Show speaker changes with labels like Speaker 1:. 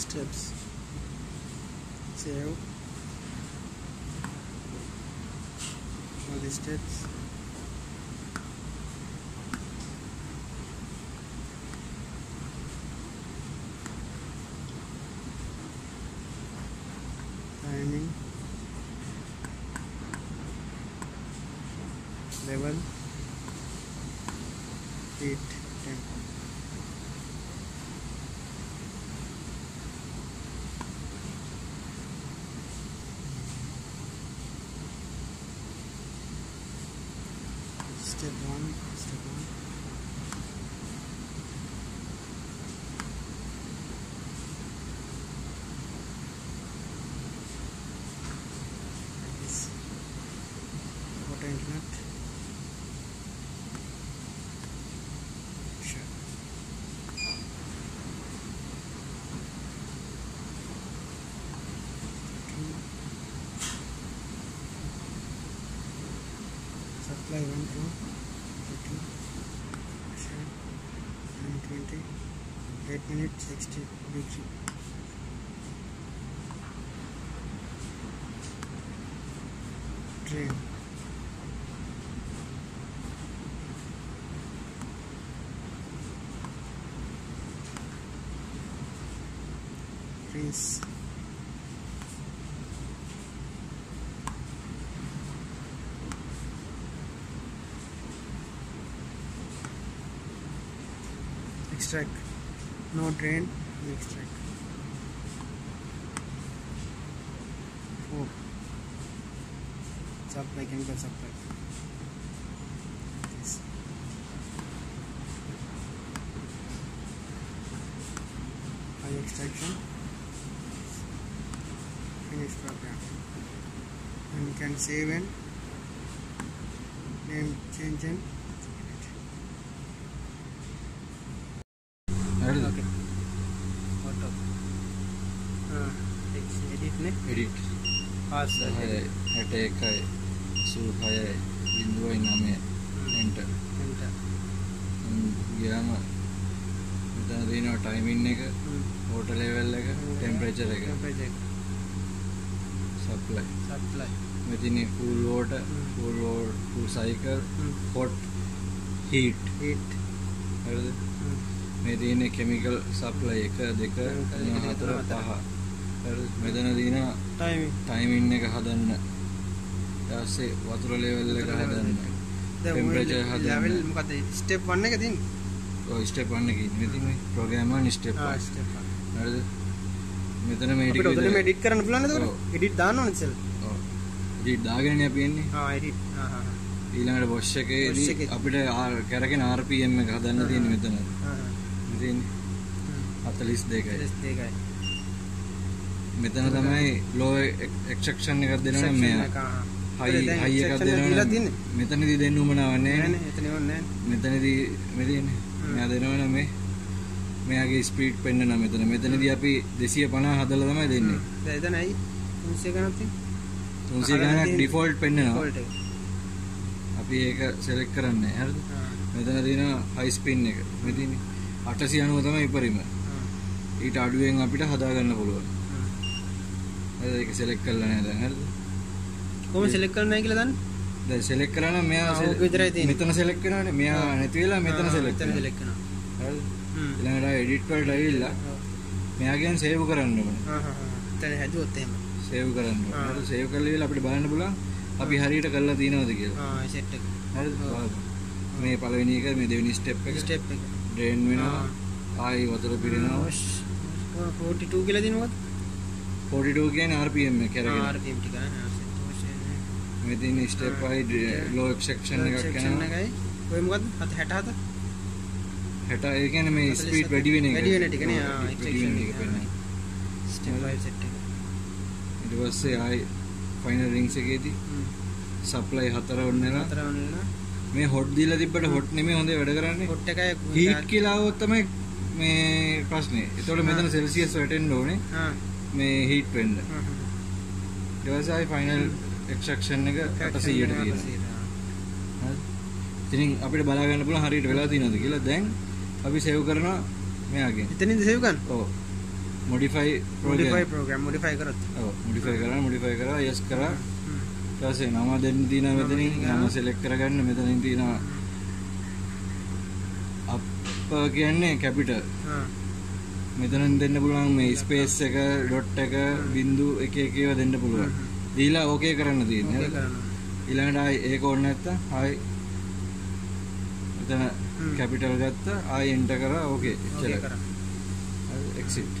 Speaker 1: steps. Zero. All these steps. Timing. Level. Eight. Ten. multiply 1 to 18, 7, and 20, 8 minutes 60 degree. Drain. Rinse. Extract no drain no extract four oh. supply chemical supply this high extraction. Finish program. And you can save and name change and
Speaker 2: හරිද
Speaker 1: okay. Photo. Uh, text edit ne?
Speaker 2: Edit
Speaker 1: pass
Speaker 2: දහයයි හැට එකයි සූ හයයි බිින්දුවයි නමය එන්ට
Speaker 1: enter.
Speaker 2: ගියාම මෙතන තියෙනවා timing එක
Speaker 1: Hmm.
Speaker 2: හෝට ලෙවල් එක ටෙම්පරේචර් එක
Speaker 1: temperature.
Speaker 2: Supply
Speaker 1: supply.
Speaker 2: මෙතින ෆුල් ෝට
Speaker 1: Hmm.
Speaker 2: Full full cycle
Speaker 1: Hmm.
Speaker 2: Hot heat
Speaker 1: heat.
Speaker 2: හරිද
Speaker 1: Hmm.
Speaker 2: මේ තියෙන කෙමිකල් සප්ලයි එක දෙක
Speaker 1: එක, දෙක,
Speaker 2: තුන,
Speaker 1: දෙක,
Speaker 2: හතර
Speaker 1: තුන, හතර.
Speaker 2: පහ. හරිද? මෙතන තියෙන
Speaker 1: timing.
Speaker 2: ටයිමින් එක හදන්න. ඊටස්සේ වතුර ලෙවල් එක හදන්න.
Speaker 1: දැන් ඔය
Speaker 2: හදන්න.
Speaker 1: level මොකද step 1 එක තියෙන්නේ?
Speaker 2: ඔය ස්ටෙප් වන්න ඉන්න. ඉතින් මේ ප්‍රෝග්‍රෑම් වල ස්ටෙප්
Speaker 1: ආ
Speaker 2: එක
Speaker 1: step 1
Speaker 2: හරිද? මෙතන මේ ටික
Speaker 1: උදේම
Speaker 2: විතර-
Speaker 1: edit කරන්න පුළුවන්. නේද edit දාන්න ඕනේ ඉතින්.
Speaker 2: ඔව්. edit දාගෙනනේ අපි එන්නේ.
Speaker 1: ආ edit. ආ ආ
Speaker 2: ඊළඟට බොස් එකේදී
Speaker 1: එකේ.
Speaker 2: අපිට කැරගෙන RPM එක හදන්න තියෙන්නේ මෙතන 42යි
Speaker 1: ටෙස්ට් දෙකයි.
Speaker 2: මෙතන තමයි low extraction එකක් දෙනවා
Speaker 1: Section
Speaker 2: මෙයා.
Speaker 1: එක, ආ.
Speaker 2: හයි
Speaker 1: දැන්
Speaker 2: එකක්
Speaker 1: තියෙන්නේ?
Speaker 2: මෙතනදී දෙන්න උමනාවක්
Speaker 1: නෑ.
Speaker 2: නැහැ
Speaker 1: නේ එතන ඕනේ නෑ
Speaker 2: මෙතනදී මේ තියෙන්නේ. මෙයා දෙනවනේ මේ. මෙයාගේ ස්පීඩ් පෙන්වන මෙතන. මෙතනදී අපි 250 හදලා තමයි දෙන්නේ.
Speaker 1: දැන් එතන ඇයි? 300 ගණන් තියෙන්නේ?
Speaker 2: 300 ගණනක්
Speaker 1: තියෙන්නේ.
Speaker 2: ඩිෆෝල්ට්
Speaker 1: එක.
Speaker 2: අපි ඒක සෙලෙක්ට් කරන්නේ හරිද?
Speaker 1: ආ
Speaker 2: මෙතන තියෙනවා හයි ස්පින් එක මෙතින් 890 තමයි ඉපරිම. ඊට අඩුවෙන් අපිට හදා ගන්න පුළුවන් ඒක සෙලෙක්ට් කරලා නැහැ දැන් හරිද
Speaker 1: කොහොම select කරන්නයි කියලා දන්නේ?
Speaker 2: දැන් සෙලෙක්ට් කරා නම් මෙයා
Speaker 1: විතරයි තියෙන්නේ.
Speaker 2: මෙතන සෙලෙක්ට් කරනවානේ මෙයා නැති වෙලා මෙතන
Speaker 1: මෙතන
Speaker 2: කරනවා
Speaker 1: select කරනවා
Speaker 2: හරිද ඊළඟට එඩිට් වලට ඇවිල්ලා මෙයා කියන්නේ සේව් කරන්න ඕනේ.
Speaker 1: ආ ආ. එතන හැදුවොත් එහෙම.
Speaker 2: සේව් කරන්න. ඕනේ. හරිද සේව් කරලා ඉවරලා අපිට බලන්න පුළුවන් අපි හරියට කරලා තියෙනවද කියලා.
Speaker 1: ආ set එක.
Speaker 2: හරිද. මේ පළවෙනි එක මේ දෙවෙනි ස්ටෙප් එක.
Speaker 1: Step එක
Speaker 2: ඩ්‍රේන් වෙනවා. ආයි වතුර පිරෙනවා.
Speaker 1: 42 කියලා දින මොකද
Speaker 2: 42 කියන්නේ RPM එක කරගෙන
Speaker 1: RPM ටික ආ
Speaker 2: මේ තියෙන ස්ටෙප් වයි ලෝ එක්සෙක්ෂන් එකක්
Speaker 1: එකයි. ඔය මොකද්ද? 67
Speaker 2: 60 ඒ කියන්නේ මේ ස්පීඩ් වැඩි වෙන එක.
Speaker 1: වැඩි වෙන ටික නේ. ආ
Speaker 2: වෙන එක පෙන්නනවා.
Speaker 1: step 5 set එක.
Speaker 2: ඊට පස්සේ ආයි ෆයිනල් රින්ග්ස් එකේදී සප්ලයි හතර ඔන්නලා
Speaker 1: හතර වුණා
Speaker 2: මේ හොට් දීලා තිබ්බට හොට් නෙමෙයි හොඳේ වැඩ කරන්නේ
Speaker 1: හොට් එකයි
Speaker 2: හීට් කියලා આવොත් තමයි මේ ප්‍රශ්නේ. ඒතකොට මෙතන සෙල්සියස් වැටෙන්න ඕනේ මේ හීට් වෙන්න. ඊට පස්සේ ෆයිනල් එක්ස්ට්‍රැක්ෂන් එක 800ට තියෙනවා. හරි. ඉතින් අපිට බලා ගන්න පුළුවන් හරියට වෙලා තියෙනවද කියලා. දැන් අපි සේව් කරනවා මෙයාගෙන්.
Speaker 1: එතනින්ද සේව් ගන්න
Speaker 2: ඔව්. මොඩිෆයි
Speaker 1: මොඩිෆයි ප්‍රෝග්‍රෑම් මොඩිෆයි කරොත්
Speaker 2: මොඩිෆයි කරන්න මොඩිෆයි කර යස් කර
Speaker 1: හ්ම්.
Speaker 2: ටසේ නම දෙන්න තින මෙතනින්
Speaker 1: නම
Speaker 2: සෙලෙක් කරගන්න මෙතනින් තියෙනවා අප කියන්නේ
Speaker 1: ආ.
Speaker 2: මෙතනින් දෙන්න පුළුවන් මේ ස්පේස් එක ඩොට් එක බින්දු එක එක ඒවා දෙන්න පුළුවන් දීලා ඕකේ කරන්න
Speaker 1: කරනවා.
Speaker 2: ඊළඟට ආයි ඒක ඕනේ නැත්තම් ආයි මෙතන. කැපිටල් ගත්ත ආයි එන්ටර් කරා ඕකේ
Speaker 1: ඕකේ
Speaker 2: එච්චරයි. එක්සිට්